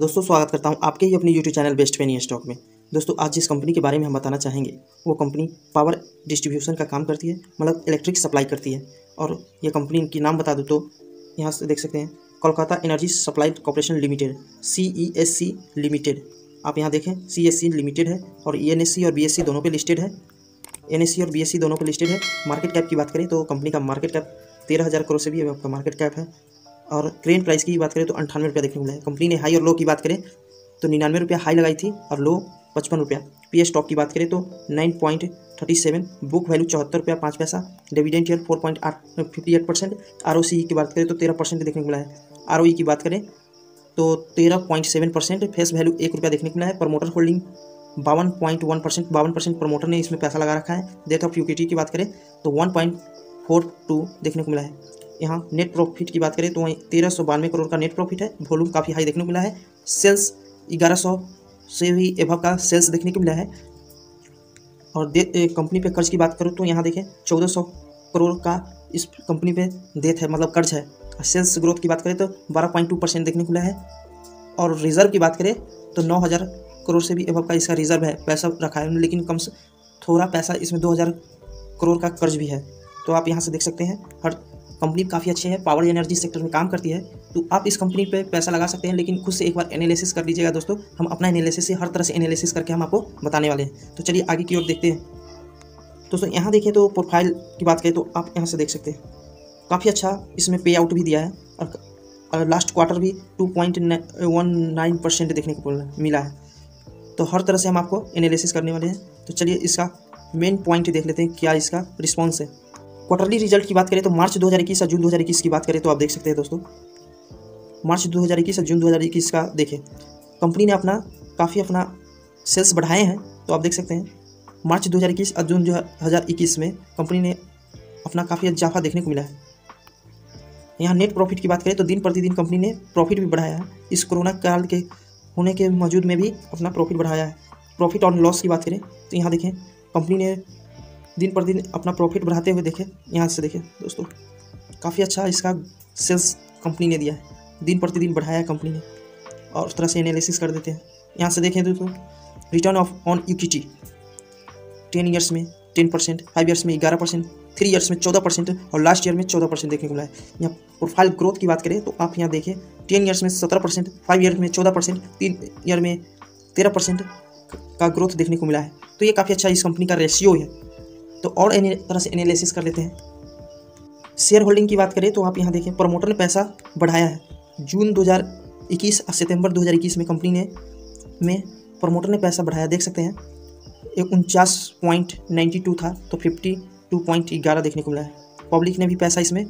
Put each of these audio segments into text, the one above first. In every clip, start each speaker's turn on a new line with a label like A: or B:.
A: दोस्तों, स्वागत करता हूँ आपके ही अपने YouTube channel best penny stock में। दोस्तों, आज जिस कंपनी के बारे में हम बताना चाहेंगे, वो कंपनी पावर डिस्ट्रीब्यूशन का काम करती है मतलब इलेक्ट्रिक सप्लाई करती है। और ये कंपनी की नाम बता दूँ तो यहाँ से देख सकते हैं, Kolkata energy supply corporation limited C E S C limited आप यहाँ देखें सी एस सी लिमिटेड है और ई एन एस सी और बी एस सी दोनों पे लिस्टेड है। एन एस सी और बी एस सी दोनों पे लिस्टेड है। मार्केट कैप की बात करें तो कंपनी का मार्केट कैप तेरह हज़ार करोड़ से भी आपका मार्केट कैप है। और क्रेन प्राइस की बात करें तो अंठानवे रुपया देखने को मिला है। कंपनी ने हाई और लो की बात करें तो निन्यानवे रुपया हाई लगाई थी और लो पचपन रुपया। पी एस स्टॉक की बात करें तो nine point thirty seven book value चौहत्तर रुपया पाँच पैसा। डिविडेंट ईयर फोर पॉइंट आठ fifty eight percent R O C की बात करें तो तेरह परसेंट देखने को मिला है। आर ओ ई की बात करें तो तेरह point seven percent face value एक रुपया देखने को मिला है। प्रमोटर होल्डिंग बावन पॉइंट वन परसेंट बावन परसेंट प्रमोटर ने इसमें पैसा लगा रखा है। डेथ ऑफ़ यूकिटी की बात करें तो वन पॉइंट फोर टू देखने को मिला है। यहाँ नेट प्रॉफिट की बात करें तो वहीं तेरह सौ बानवे करोड़ का नेट प्रॉफिट है। वॉल्यूम काफ़ी हाई देखने को मिला है। सेल्स ग्यारह सौ से भी एभव का सेल्स देखने को मिला है। और कंपनी पे कर्ज की बात करूँ तो यहाँ देखें, चौदह सौ करोड़ का इस कंपनी पे देत है मतलब कर्ज है। सेल्स ग्रोथ की बात करें तो बारह पॉइंट टू परसेंट देखने को मिला है। और रिज़र्व की बात करें तो नौ हज़ार करोड़ से भी एभव का इसका रिज़र्व है, पैसा रखा है लेकिन कम से, थोड़ा पैसा इसमें दो हज़ार करोड़ का कर्ज भी है। तो आप यहाँ से देख सकते हैं, हर कंपनी काफ़ी अच्छी है पावर एनर्जी सेक्टर में काम करती है तो आप इस कंपनी पे पैसा लगा सकते हैं, लेकिन खुद से एक बार एनालिसिस कर लीजिएगा दोस्तों। हम अपना एनालिसिस से हर तरह से एनालिसिस करके हम आपको बताने वाले हैं। तो चलिए आगे की ओर देखते हैं। दोस्तों, यहाँ देखिए तो प्रोफ़ाइल की बात करें तो आप यहाँ से देख सकते हैं। काफ़ी अच्छा इसमें पे आउट भी दिया है, और लास्ट क्वार्टर भी two point one nine percent देखने को मिला है। तो हर तरह से हम आपको एनालिसिस करने वाले हैं। तो चलिए इसका मेन पॉइंट देख लेते हैं, क्या इसका रिस्पॉन्स है। क्वार्टरली रिज़ल्ट की बात करें तो मार्च 2021 और जून 2021 की बात करें तो आप देख सकते हैं दोस्तों। मार्च 2021 और जून 2021 का देखें कंपनी ने अपना काफ़ी अपना सेल्स बढ़ाए हैं तो आप देख सकते हैं। मार्च 2021 और जून हज़ार इक्कीस में कंपनी ने अपना काफ़ी इजाफा देखने को मिला है। यहाँ नेट प्रॉफिट की बात करें तो दिन प्रतिदिन कंपनी ने प्रॉफिट भी बढ़ाया है। इस कोरोना काल के होने के मौजूद में भी अपना प्रॉफिट बढ़ाया है। प्रॉफिट और लॉस की बात करें तो यहाँ देखें कंपनी ने दिन पर दिन अपना प्रॉफिट बढ़ाते हुए देखें, यहाँ से देखें। दोस्तों, काफ़ी अच्छा इसका सेल्स कंपनी ने दिया है। दिन प्रतिदिन बढ़ाया कंपनी ने और उस तरह से एनालिसिस कर देते हैं। यहाँ से देखें दोस्तों return of on equity ten years में टेन परसेंट फाइव ईयर्स में ग्यारह परसेंट थ्री ईयर्स में चौदह परसेंट और लास्ट ईयर में चौदह परसेंट देखने को मिला है। यहाँ प्रोफ़ाइल ग्रोथ की बात करें तो आप यहाँ देखें टेन ईयर्स में सत्रह परसेंट फाइव ईयर में चौदह परसेंट तीन ईयर में तेरह परसेंट का ग्रोथ देखने को मिला है। तो ये काफ़ी अच्छा इस कंपनी का रेशियो है। तो और तरह से एनालिसिस कर लेते हैं। शेयर होल्डिंग की बात करें तो आप यहाँ देखें प्रमोटर ने पैसा बढ़ाया है। जून 2021 और सितंबर 2021 में कंपनी ने, में प्रमोटर ने पैसा बढ़ाया। देख सकते हैं, एक उनचास पॉइंट नाइन्टी टू था तो फिफ्टी टू पॉइंट ग्यारह देखने को मिला है। पब्लिक ने भी पैसा इसमें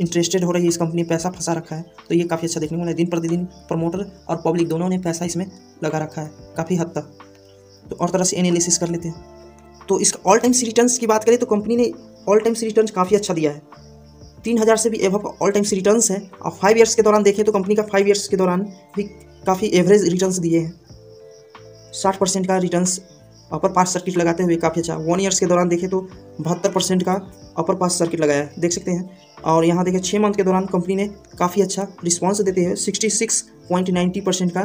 A: इंटरेस्टेड हो रही है, इस कंपनी पैसा फंसा रखा है। तो ये काफ़ी अच्छा देखने को मिला है। दिन प्रतिदिन प्रमोटर और पब्लिक दोनों ने पैसा इसमें लगा रखा है, काफ़ी हद तक। तो और तरह से एनालिसिस कर लेते हैं। तो इस ऑल टाइम सी रिटर्न की बात करें तो कंपनी ने ऑल टाइम सी रिटर्न काफ़ी अच्छा दिया है। तीन हज़ार से भी एवब का ऑल टाइम सी रिटर्न है। और फाइव ईयर्स के दौरान देखें तो कंपनी का फाइव ईयर्स के दौरान भी काफ़ी एवरेज रिटर्न्स दिए हैं। साठ परसेंट का रिटर्न्स अपर पास सर्किट लगाते हुए काफ़ी अच्छा। वन ईयर्स के दौरान देखें तो बहत्तर परसेंट का अपर पास सर्किट लगाया है। देख सकते हैं। और यहाँ देखें छः मंथ के दौरान कंपनी ने काफ़ी अच्छा रिस्पॉन्स देते हुए sixty six point ninety percent का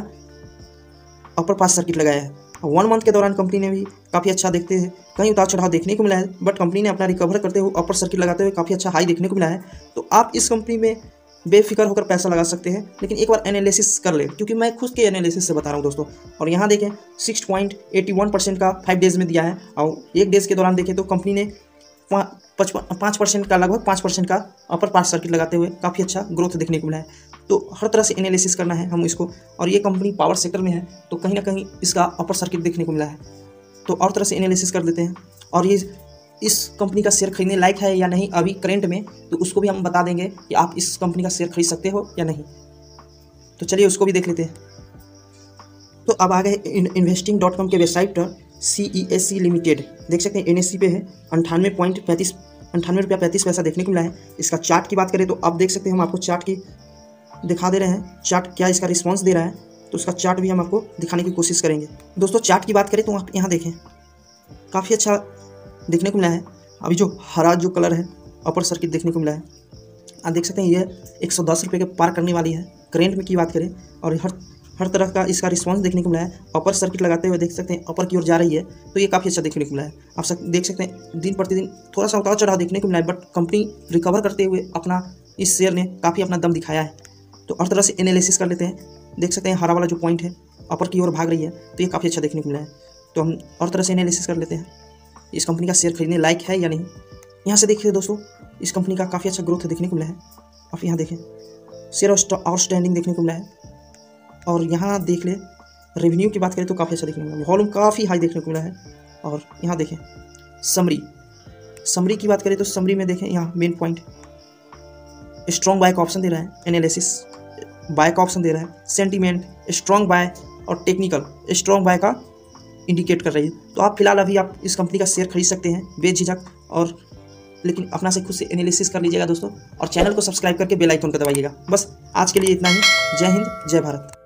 A: अपर पास सर्किट लगाया है। वन मंथ के दौरान कंपनी ने भी काफ़ी अच्छा देखते हैं। कहीं उतार चढ़ाव देखने को मिला है बट कंपनी ने अपना रिकवर करते हुए अपर सर्किट लगाते हुए काफ़ी अच्छा हाई देखने को मिला है। तो आप इस कंपनी में बेफिक्र होकर पैसा लगा सकते हैं, लेकिन एक बार एनालिसिस कर ले, क्योंकि मैं खुद के एनालिसिस से बता रहा हूँ दोस्तों। और यहाँ देखें six point eighty one percent का फाइव डेज़ में दिया है, और एक डेज़ के दौरान देखें तो कंपनी ने पाँच परसेंट का, लगभग पाँच परसेंट का अपर पास सर्किट लगाते हुए काफ़ी अच्छा ग्रोथ देखने को मिला है। तो हर तरह से एनालिसिस करना है हम इसको। और ये कंपनी पावर सेक्टर में है तो कहीं ना कहीं इसका अपर सर्किट देखने को मिला है। तो और तरह से एनालिसिस कर देते हैं। और ये इस कंपनी का शेयर खरीदने लायक है या नहीं, अभी करेंट में तो उसको भी हम बता देंगे कि आप इस कंपनी का शेयर खरीद सकते हो या नहीं। तो चलिए उसको भी देख लेते हैं। तो अब आ गए इन्वेस्टिंग डॉट कॉम के वेबसाइट पर C E S C limited देख सकते हैं एन एस सी पे है, अंठानवे पॉइंट पैंतीस, अंठानवे रुपया पैंतीस पैसा देखने को मिला है। इसका चार्ट की बात करें तो आप देख सकते हैं हम आपको चार्ट की दिखा दे रहे हैं चार्ट क्या इसका रिस्पॉन्स दे रहा है तो उसका चार्ट भी हम आपको दिखाने की कोशिश करेंगे। दोस्तों चार्ट की बात करें तो आप यहाँ देखें, काफ़ी अच्छा देखने को मिला है। अभी जो हरा जो कलर है अपर सर्किट देखने को मिला है। आप देख सकते हैं ये एक सौ दस रुपये के पार करने वाली है। करेंट में की बात करें, और हर हर तरह का इसका रिस्पॉन्स देखने को मिला है। अपर सर्किट लगाते हुए देख सकते हैं अपर की ओर जा रही है तो ये काफ़ी अच्छा देखने को मिला है। आप सब देख सकते हैं, दिन प्रतिदिन थोड़ा सा उतार चढ़ाव देखने को मिला है बट कंपनी रिकवर करते हुए अपना इस शेयर ने काफ़ी अपना दम दिखाया है। तो हर तरह से एनालिसिस कर लेते हैं। देख सकते हैं, हरा वाला जो पॉइंट है अपर की ओर भाग रही है तो ये काफ़ी अच्छा देखने को मिला है। तो हम और तरह से एनालिसिस कर लेते हैं। इस कंपनी का शेयर खरीदने लायक है या नहीं? यहाँ से देखिए दोस्तों, इस कंपनी का काफ़ी अच्छा ग्रोथ देखने को मिला है। आप यहाँ देखें शेयर आउटस्टैंडिंग देखने को मिला है। और यहाँ देख ले रेवेन्यू की बात करें तो काफ़ी अच्छा देखने को मिला वॉल्यूम काफ़ी हाई देखने को मिला है। और यहाँ देखें समरी समरी की बात करें तो समरी में देखें, यहाँ main point strong buy option दे रहा है एनालिसिस बाइक ऑप्शन दे रहा है। सेंटीमेंट स्ट्रॉन्ग बाय और टेक्निकल स्ट्रॉन्ग बाय का इंडिकेट कर रही है। तो आप फ़िलहाल अभी आप इस कंपनी का शेयर खरीद सकते हैं, बेझिझक और लेकिन अपना से खुद से एनालिसिस कर लीजिएगा दोस्तों और चैनल को सब्सक्राइब करके बेल आइकन को दबाइएगा। बस आज के लिए इतना ही। जय हिंद, जय भारत।